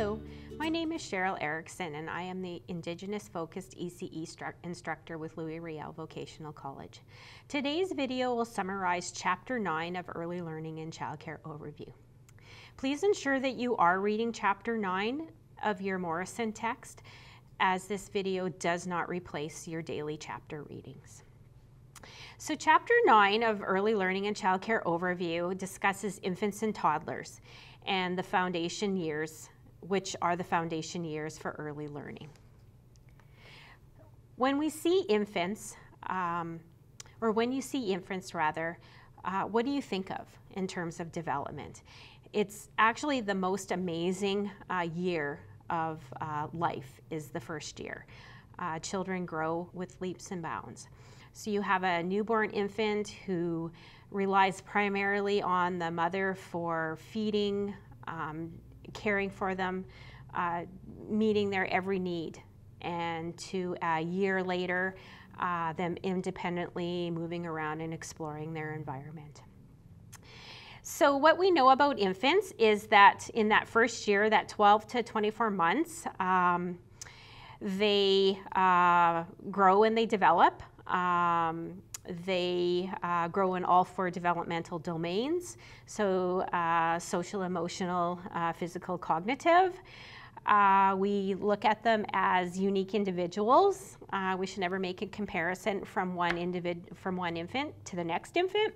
Hello, my name is Cheryl Erickson and I am the Indigenous Focused ECE instructor with Louis Riel Vocational College. Today's video will summarize Chapter 9 of Early Learning and Childcare Overview. Please ensure that you are reading Chapter 9 of your Morrison text as this video does not replace your daily chapter readings. So Chapter 9 of Early Learning and Childcare Overview discusses infants and toddlers and the foundation years, which are the foundation years for early learning. When we see infants, um, or when you see infants rather, uh, what do you think of in terms of development? It's actually the most amazing uh, year of uh, life is the first year. Uh, children grow with leaps and bounds. So you have a newborn infant who relies primarily on the mother for feeding, um, caring for them, uh, meeting their every need. And to a year later, uh, them independently moving around and exploring their environment. So what we know about infants is that in that first year, that 12 to 24 months, um, they uh, grow and they develop. Um, they uh, grow in all four developmental domains, so uh, social, emotional, uh, physical, cognitive. Uh, we look at them as unique individuals. Uh, we should never make a comparison from one, individ- from one infant to the next infant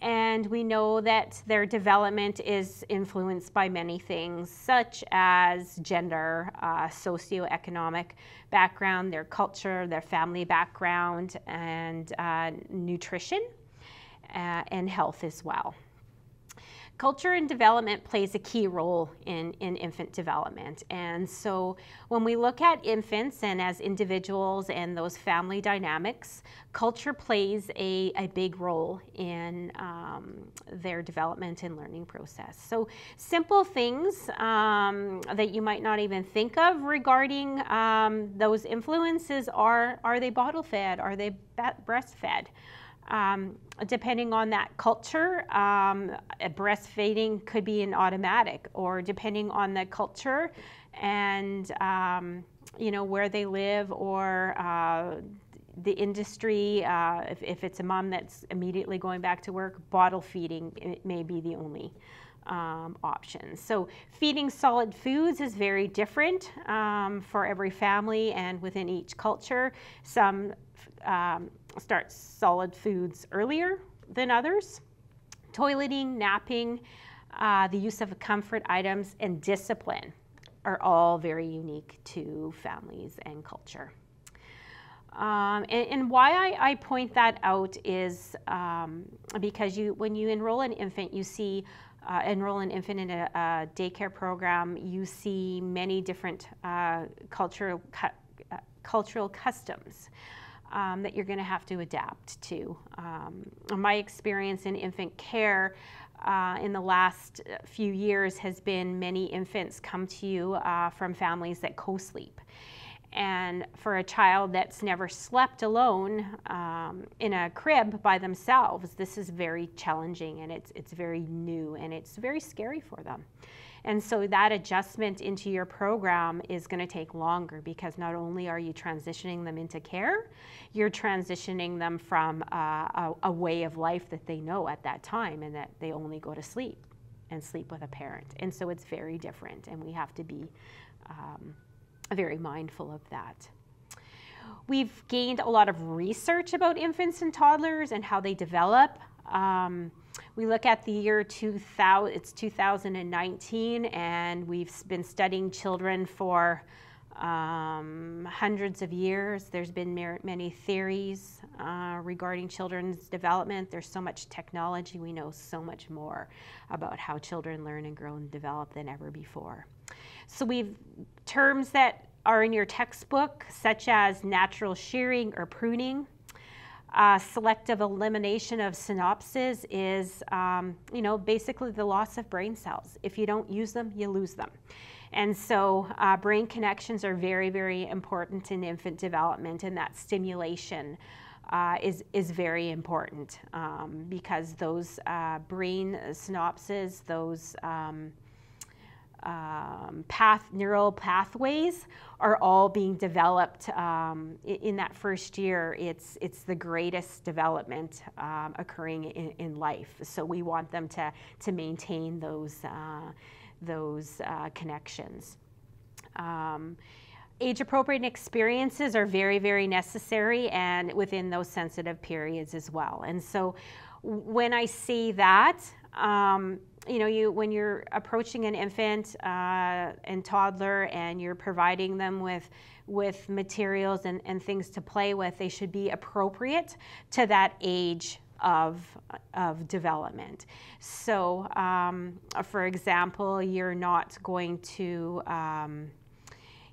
and we know that their development is influenced by many things, such as gender, uh, socioeconomic background, their culture, their family background, and uh, nutrition uh, and health as well. Culture and development plays a key role in, in infant development. And so when we look at infants and as individuals and those family dynamics, culture plays a, a big role in um, their development and learning process. So simple things um, that you might not even think of regarding um, those influences are, are they bottle fed? Are they breastfed? Um, depending on that culture, um, breastfeeding could be an automatic, or depending on the culture and um, you know where they live or uh, the industry. Uh, if, if, it's a mom that's immediately going back to work, bottle feeding may be the only. Um. So feeding solid foods is very different um, for every family and within each culture. Some um, start solid foods earlier than others. Toileting, napping, uh, the use of comfort items, and discipline are all very unique to families and culture. Um, and, and, why I, I, point that out is um, because you, when you enroll an infant, you see uh, enroll an infant in a, a, daycare program, you see many different uh, cultural cu- uh, cultural customs um, that you're going to have to adapt to. Um, my experience in infant care uh, in the last few years has been many infants come to you uh, from families that co-sleep. And for a child that's never slept alone um, in a crib by themselves, this is very challenging and it's, it's very new and it's very scary for them. And so that adjustment into your program is going to take longer because not only are you transitioning them into care, you're transitioning them from uh, a, a, way of life that they know at that time and that they only go to sleep and sleep with a parent. And so it's very different, and we have to be um, very mindful of that. We've gained a lot of research about infants and toddlers and how they develop. Um, we look at the year 2000, it's 2019, and we've been studying children for um, hundreds of years. There's been many theories uh, regarding children's development. There's so much technology. We know so much more about how children learn and grow and develop than ever before. So we've terms that are in your textbook, such as neural shearing or pruning. Uh, selective elimination of synapses is, um, you know, basically the loss of brain cells. If you don't use them, you lose them. And so uh, brain connections are very, very important in infant development, and that stimulation uh, is, is very important um, because those uh, brain synapses, those um, um, path neural pathways are all being developed um, in, in, that first year. It's it's the greatest development um, occurring in, in, life. So we want them to to maintain those uh, those uh, connections. Um, age appropriate experiences are very very necessary and within those sensitive periods as well. And so when I see that. Um, you know, you when you're approaching an infant uh, and toddler and you're providing them with with materials and, and things to play with, they should be appropriate to that age of, of development. So, um, for example, you're not going to, um,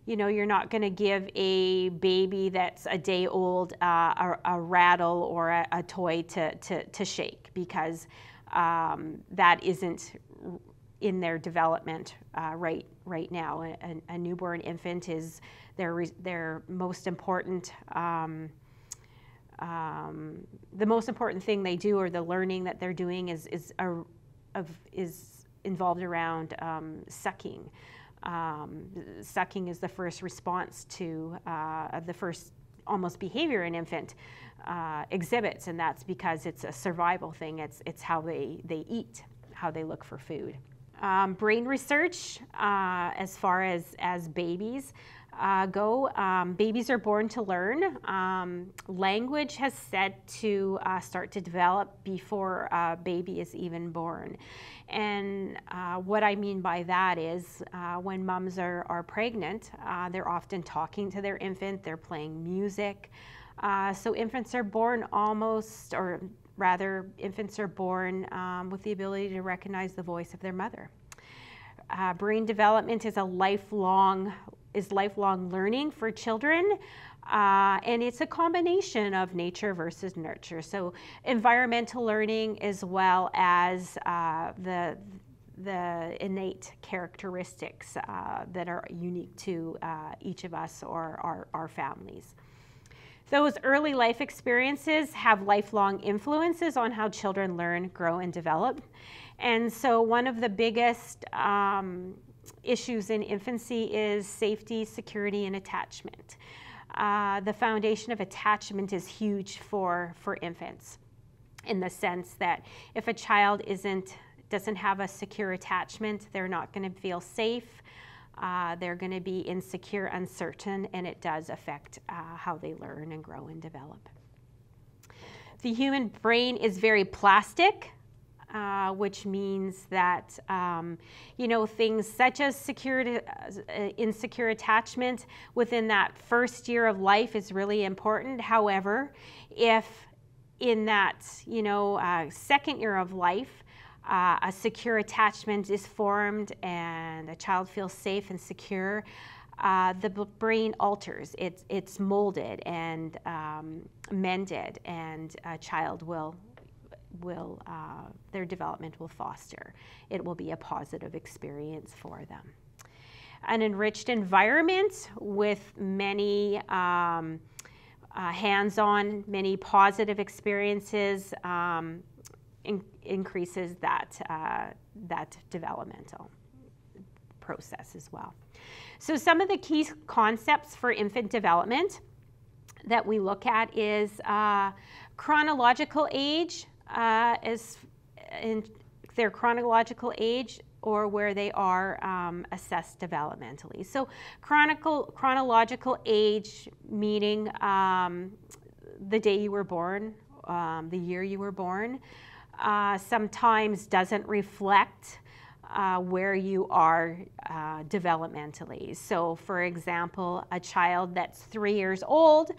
you know, you're not going to give a baby that's a day old uh, a, a, rattle or a, a toy to, to, to shake because um, that isn't in their development uh, right right now. A, a, newborn infant is their their most important. Um, um, the most important thing they do, or the learning that they're doing, is is a, of is involved around um, sucking. Um, sucking is the first response to uh, the first almost behavior an infant uh, exhibits, and that's because it's a survival thing. It's, it's how they, they eat, how they look for food. Um, brain research, uh, as far as, as babies uh, go, um, babies are born to learn. Um, language has said to uh, start to develop before a baby is even born. And uh, what I mean by that is uh, when moms are, are pregnant, uh, they're often talking to their infant, they're playing music. So infants are born almost, or rather, infants are born um, with the ability to recognize the voice of their mother. Brain development is a lifelong is lifelong learning for children. Uh, and it's a combination of nature versus nurture. So environmental learning as well as uh, the the innate characteristics uh, that are unique to uh, each of us or our, our families. Those early life experiences have lifelong influences on how children learn, grow, and develop. And so, one of the biggest um, issues in infancy is safety, security, and attachment. Uh, the foundation of attachment is huge for, for infants in the sense that if a child isn't doesn't have a secure attachment, they're not going to feel safe. Uh, they're going to be insecure, uncertain, and it does affect uh, how they learn and grow and develop. The human brain is very plastic, uh, which means that um, you know things such as secure, uh, insecure attachment within that first year of life is really important. However, if in that you know uh, second year of life uh, a secure attachment is formed and a child feels safe and secure, uh, the brain alters. It's, it's molded and um, mended, and a child will, will uh, their development will foster. It will be a positive experience for them. An enriched environment with many um, uh, hands on, many positive experiences. Um, in, increases that, uh, that developmental process as well. So some of the key concepts for infant development that we look at is uh, chronological age uh, is in their chronological age or where they are um, assessed developmentally. So chronicle, chronological age meaning um, the day you were born, um, the year you were born uh, sometimes doesn't reflect uh, where you are uh, developmentally. So, for example, a child that's three years old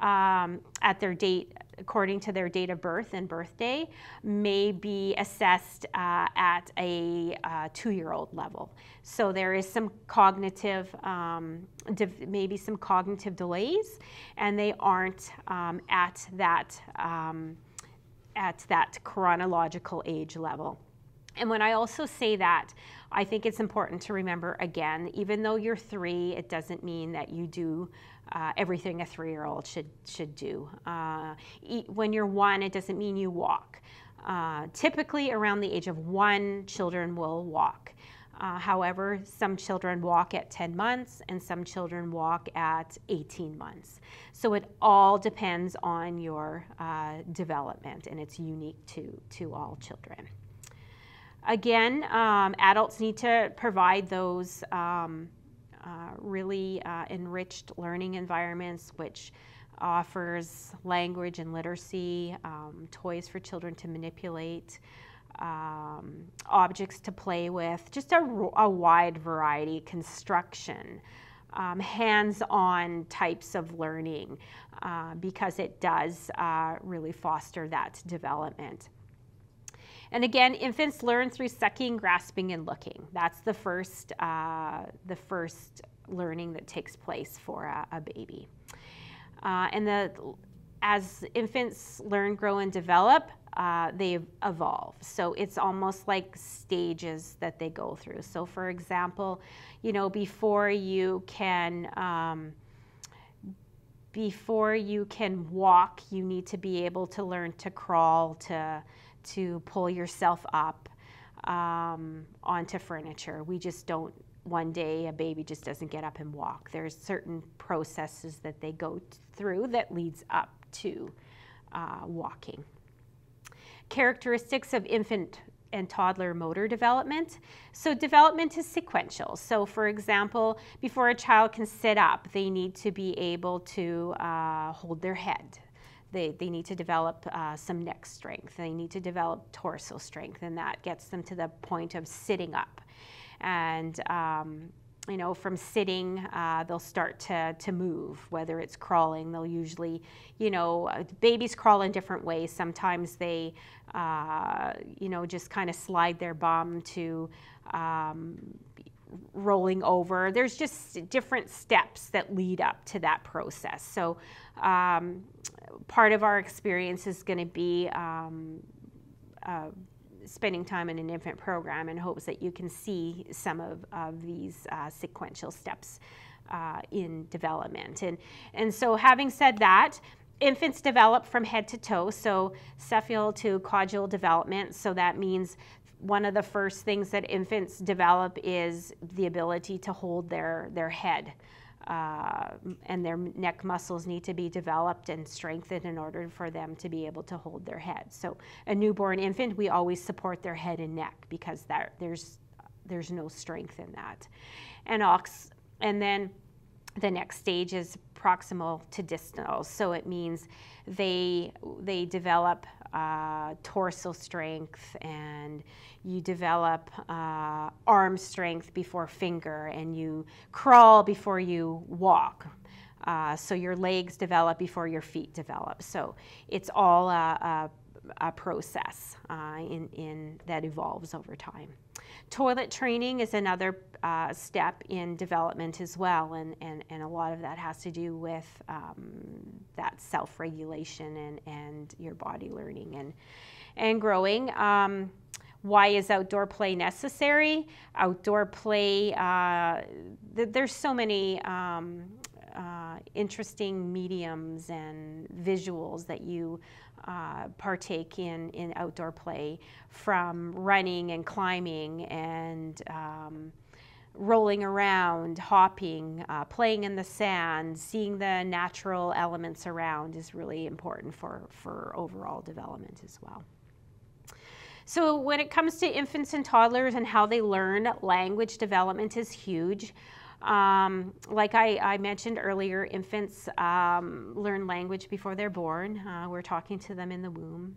um, at their date, according to their date of birth and birthday, may be assessed uh, at a uh, two year old level. So, there is some cognitive, um, maybe some cognitive delays, and they aren't um, at that. Um, at that chronological age level. And when I also say that, I think it's important to remember again, even though you're three, it doesn't mean that you do uh, everything a three year old should, should do. Uh, when you're one, it doesn't mean you walk. Uh, typically, around the age of one, children will walk. Uh, however, some children walk at 10 months and some children walk at 18 months. So it all depends on your uh, development and it's unique to, to all children. Again, um, adults need to provide those um, really uh, enriched learning environments which offers language and literacy, um, toys for children to manipulate, um, objects to play with, just a, a wide variety, construction, um, hands-on types of learning uh, because it does uh, really foster that development. And again, infants learn through sucking, grasping, and looking. That's the first, uh, the first learning that takes place for a, a baby. Uh, and the, as infants learn, grow, and develop, uh, they evolve. So it's almost like stages that they go through. So, for example, you know, before you can um, before you can walk, you need to be able to learn to crawl, to to pull yourself up um, onto furniture. We just don't. One day, a baby just doesn't get up and walk. There's certain processes that they go through that leads up to uh, walking characteristics of infant and toddler motor development. So development is sequential. So for example, before a child can sit up, they need to be able to uh, hold their head. They, they need to develop uh, some neck strength. They need to develop torso strength, and that gets them to the point of sitting up. And um, you know, from sitting, uh, they'll start to, to move, whether it's crawling. They'll usually, you know, uh, babies crawl in different ways. Sometimes they, uh, you know, just kind of slide their bum to um, rolling over. There's just different steps that lead up to that process. So um, part of our experience is going to be um, uh, spending time in an infant program in hopes that you can see some of, of these uh, sequential steps uh, in development. And, and so having said that, infants develop from head to toe, so cephal to caudal development. So that means one of the first things that infants develop is the ability to hold their, their head uh, and their neck muscles need to be developed and strengthened in order for them to be able to hold their head. So a newborn infant, we always support their head and neck because that, there's, there's no strength in that. And, ox, and then the next stage is proximal to distal. So it means they, they develop uh, torso strength and you develop uh, arm strength before finger and you crawl before you walk. Uh, so your legs develop before your feet develop. So it's all a, a, a process uh, in, in, that evolves over time. Toilet training is another uh, step in development as well, and, and, and a lot of that has to do with um, that self regulation and, and your body learning and, and growing. Um, why is outdoor play necessary? Outdoor play, uh, th there's so many um, uh, interesting mediums and visuals that you uh, partake in in outdoor play, from running and climbing and um, rolling around, hopping, uh, playing in the sand, seeing the natural elements around is really important for, for overall development as well. So when it comes to infants and toddlers and how they learn, language development is huge. Um, like I, I, mentioned earlier, infants um, learn language before they're born. Uh, we're talking to them in the womb.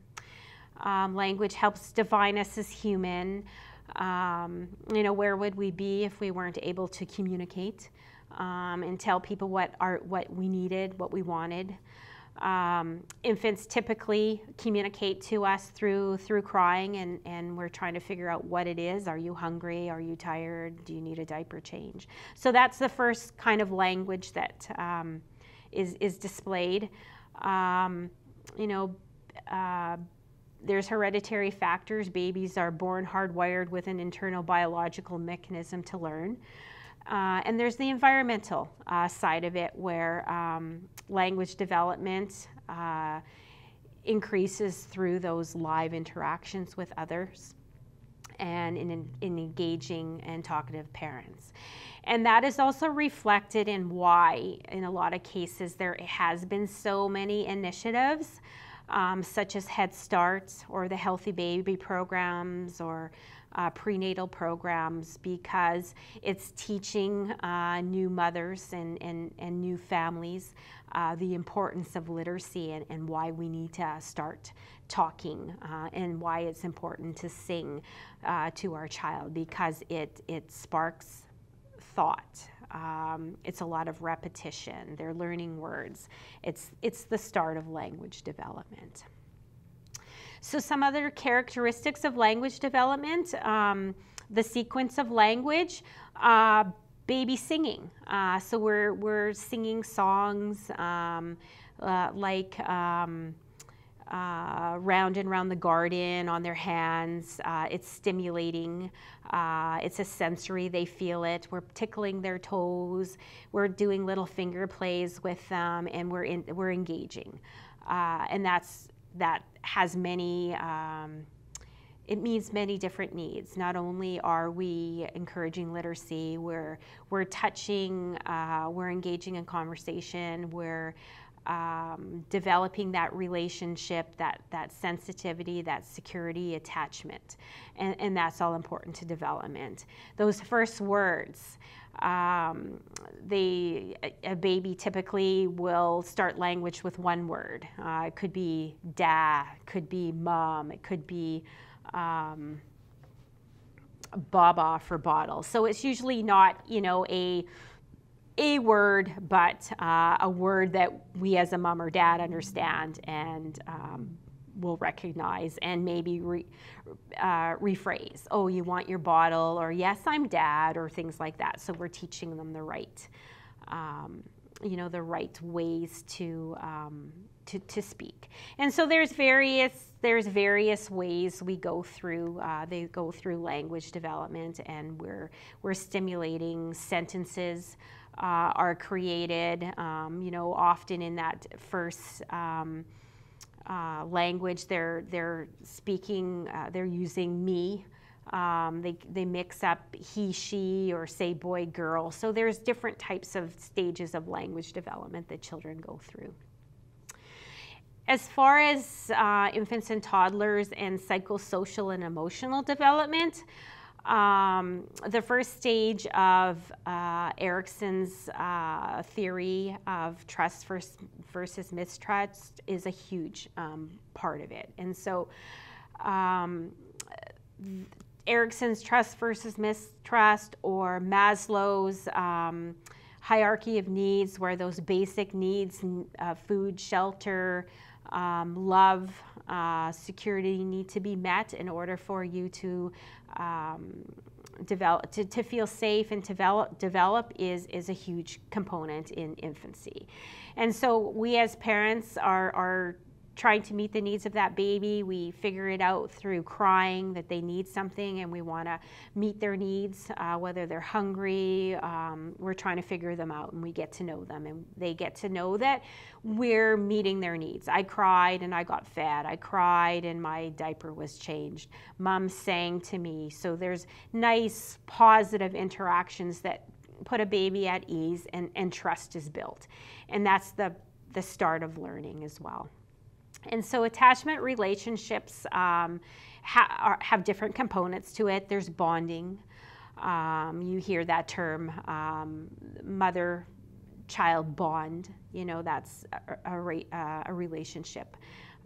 Um, language helps define us as human. Um, you know, where would we be if we weren't able to communicate um, and tell people what, our, what we needed, what we wanted? Um, infants typically communicate to us through through crying, and, and we're trying to figure out what it is. Are you hungry? Are you tired? Do you need a diaper change? So that's the first kind of language that um, is is displayed. Um, you know, uh, there's hereditary factors. Babies are born hardwired with an internal biological mechanism to learn. Uh, and there's the environmental uh, side of it where um, language development uh, increases through those live interactions with others. and in, in engaging and talkative parents. And that is also reflected in why, in a lot of cases, there has been so many initiatives, um, such as Head Start or the Healthy Baby programs or uh, prenatal programs, because it's teaching uh, new mothers and, and, and new families uh, the importance of literacy and, and, why we need to start talking uh, and why it's important to sing uh, to our child because it, it sparks thought. Um, it's a lot of repetition. They're learning words. It's, it's the start of language development. So some other characteristics of language development, um, the sequence of language, uh, baby singing. Uh, so we're, we're singing songs um, uh, like um, uh, round and round the garden on their hands. Uh, it's stimulating. Uh, it's a sensory. They feel it. We're tickling their toes. We're doing little finger plays with them, and we're in, we're engaging. Uh, and that's that has many. Um, it means many different needs. Not only are we encouraging literacy, we're we're touching, uh, we're engaging in conversation, we're um, developing that relationship, that, that sensitivity, that security, attachment. And, and that's all important to development. Those first words, um, they, a baby typically will start language with one word. Uh, it could be dad, could be mom, it could be um, baba for bottle. So it's usually not, you know, a a word, but uh, a word that we as a mom or dad understand and um, will recognize and maybe re, uh, rephrase. Oh, you want your bottle, or yes, I'm dad, or things like that. So we're teaching them the right, um, you know, the right ways to, um, to to speak. And so there's various there's various ways we go through. Uh, they go through language development, and we're we're stimulating sentences uh, are created, um, you know, often in that first um, uh, language, they're, they're speaking, uh, they're using me. Um, they, they mix up he, she, or say boy, girl. So there's different types of stages of language development that children go through. As far as uh, infants and toddlers and psychosocial and emotional development, um, the first stage of uh, Erikson's uh, theory of trust versus, versus, mistrust is a huge um, part of it. And so um, Erikson's trust versus mistrust or Maslow's um, hierarchy of needs, where those basic needs, uh, food, shelter, um, love, uh, security need to be met in order for you to um, develop to, to feel safe and develop develop is is a huge component in infancy. And so we as parents are are trying to meet the needs of that baby. We figure it out through crying that they need something and we want to meet their needs, uh, whether they're hungry. Um, we're trying to figure them out and we get to know them and they get to know that we're meeting their needs. I cried and I got fed. I cried and my diaper was changed. Mom sang to me. So there's nice, positive interactions that put a baby at ease and, and trust is built. And that's the, the start of learning as well. And so attachment relationships um, ha are, have different components to it. There's bonding. Um, you hear that term, um, mother child bond. You know, that's a, a, uh, a relationship.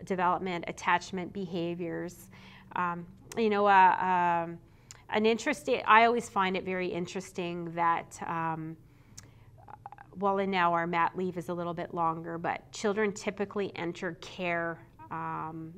Development, attachment behaviors. Um, you know, uh, um, an interesting, I always find it very interesting that um, well, and now our mat leave is a little bit longer, but children typically enter care um,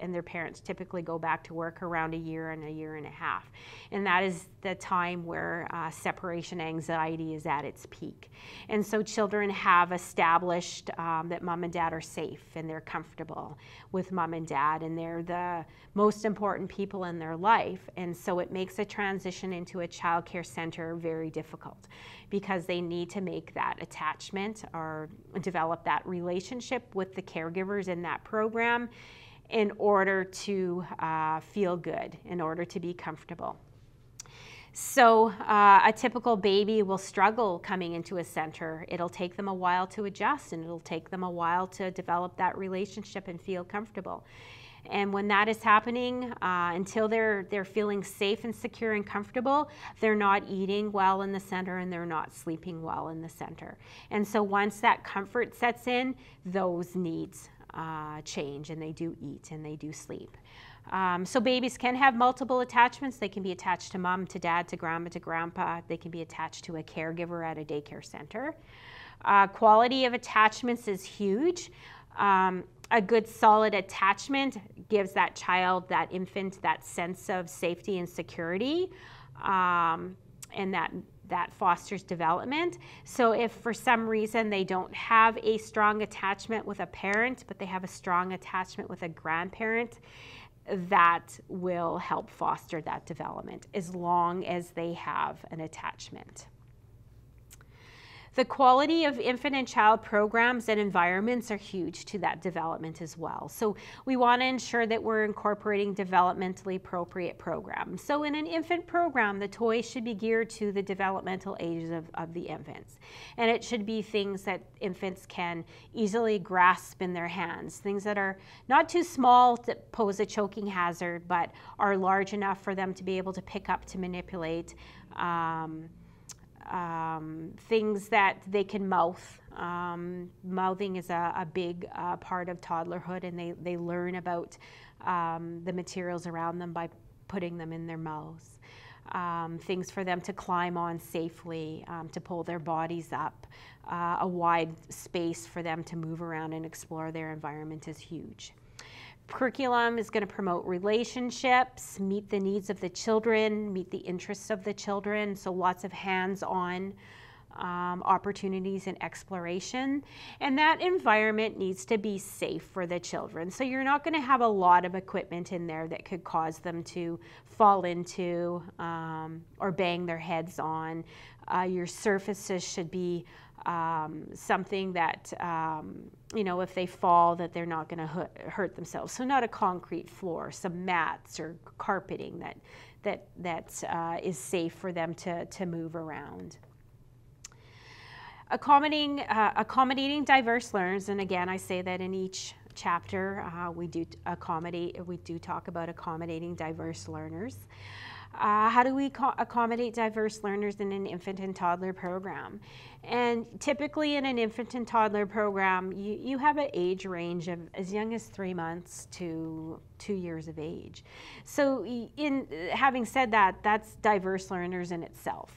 and their parents typically go back to work around a year and a year and a half. And that is the time where uh, separation anxiety is at its peak. And so children have established um, that mom and dad are safe and they're comfortable with mom and dad and they're the most important people in their life. And so it makes a transition into a child care center very difficult because they need to make that attachment or develop that relationship with the caregivers in that program in order to uh, feel good, in order to be comfortable. So, uh, a typical baby will struggle coming into a center. It'll take them a while to adjust and it'll take them a while to develop that relationship and feel comfortable. And when that is happening, uh, until they're they're feeling safe and secure and comfortable, they're not eating well in the center and they're not sleeping well in the center. And so once that comfort sets in, those needs uh, change and they do eat and they do sleep. Um, so babies can have multiple attachments. They can be attached to mom, to dad, to grandma, to grandpa. They can be attached to a caregiver at a daycare center. Uh, quality of attachments is huge. Um, a good solid attachment gives that child, that infant, that sense of safety and security, um, and that that fosters development. So if for some reason they don't have a strong attachment with a parent, but they have a strong attachment with a grandparent, that will help foster that development as long as they have an attachment. The quality of infant and child programs and environments are huge to that development as well. So we want to ensure that we're incorporating developmentally appropriate programs. So in an infant program, the toys should be geared to the developmental ages of, of the infants. And it should be things that infants can easily grasp in their hands, things that are not too small to pose a choking hazard, but are large enough for them to be able to pick up to manipulate. Um, um, things that they can mouth. Um, mouthing is a, a big uh, part of toddlerhood, and they, they learn about um, the materials around them by putting them in their mouths. Um, things for them to climb on safely, um, to pull their bodies up. Uh, a wide space for them to move around and explore their environment is huge. Curriculum is going to promote relationships, meet the needs of the children, meet the interests of the children, so lots of hands on um, opportunities and exploration. And that environment needs to be safe for the children. So you're not going to have a lot of equipment in there that could cause them to fall into um, or bang their heads on. Uh, your surfaces should be um, something that um, you know if they fall that they're not going to hurt, themselves. So not a concrete floor some mats or carpeting that that that uh, is safe for them to, to move around. Accommodating uh, accommodating diverse learners and again i say that in each chapter uh, we do accommodate we do talk about accommodating diverse learners uh, how do we accommodate diverse learners in an infant and toddler program? And typically in an infant and toddler program, you, you have an age range of as young as three months to two years of age. So in having said that, that's diverse learners in itself.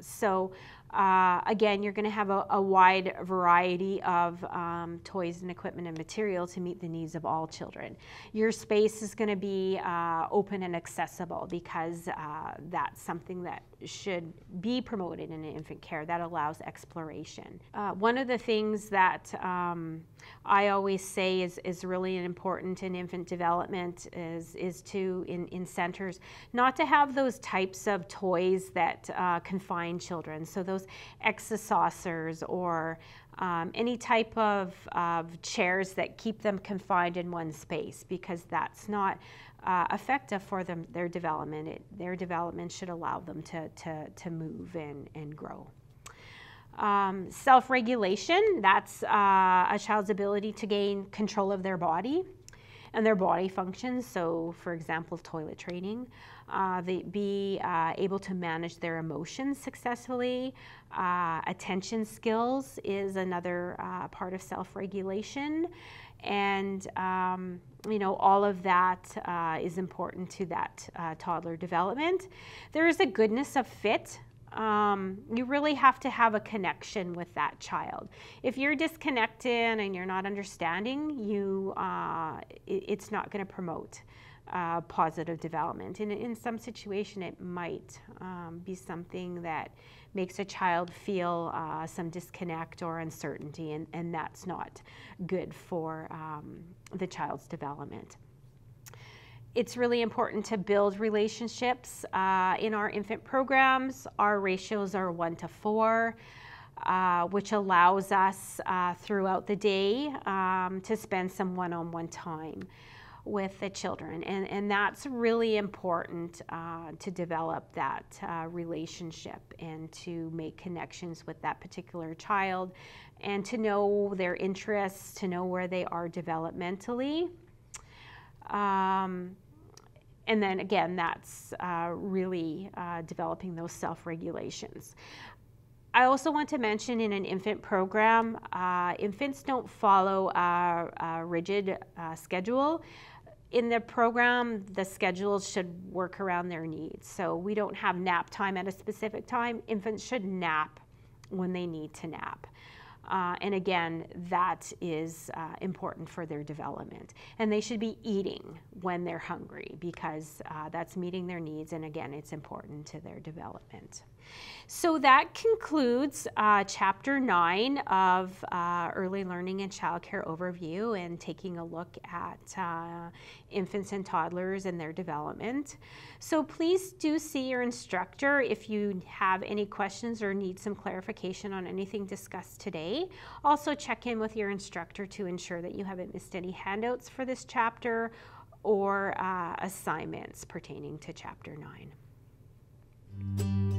So uh, again, you're going to have a, a, wide variety of um, toys and equipment and material to meet the needs of all children. Your space is going to be uh, open and accessible because uh, that's something that should be promoted in infant care that allows exploration. Uh, one of the things that um, I always say is, is really important in infant development is, is to, in, in centers, not to have those types of toys that uh, confine children. So those ExerSaucers or um, any type of, of chairs that keep them confined in one space because that's not uh, effective for them, their development. It, their development should allow them to, to, to move and, and grow. Um, Self regulation, that's uh, a child's ability to gain control of their body and their body functions. So, for example, toilet training. Uh, they be uh, able to manage their emotions successfully. Uh, attention skills is another uh, part of self regulation. And um, you know, all of that uh, is important to that uh, toddler development. There is a goodness of fit. Um, you really have to have a connection with that child. If you're disconnected and you're not understanding, you uh, it, it's not going to promote uh, positive development. And in some situation, it might um, be something that makes a child feel uh, some disconnect or uncertainty, and, and that's not good for um, the child's development. It's really important to build relationships. Uh, in our infant programs, our ratios are one to four. Uh, which allows us uh, throughout the day um, to spend some one on one time. with the children. And, and that's really important uh, to develop that uh, relationship and to make connections with that particular child and to know their interests, to know where they are developmentally. Um, and then again, that's uh, really uh, developing those self regulations. I also want to mention in an infant program, uh, infants don't follow a, a rigid uh, schedule. In the program, the schedule should work around their needs. So we don't have nap time at a specific time. Infants should nap when they need to nap. Uh, and again, that is uh, important for their development. And they should be eating when they're hungry because uh, that's meeting their needs. And again, it's important to their development. So that concludes uh, chapter nine of uh, Early Learning and Childcare Overview and taking a look at uh, infants and toddlers and their development. So please do see your instructor if you have any questions or need some clarification on anything discussed today. Also check in with your instructor to ensure that you haven't missed any handouts for this chapter or uh, assignments pertaining to chapter nine.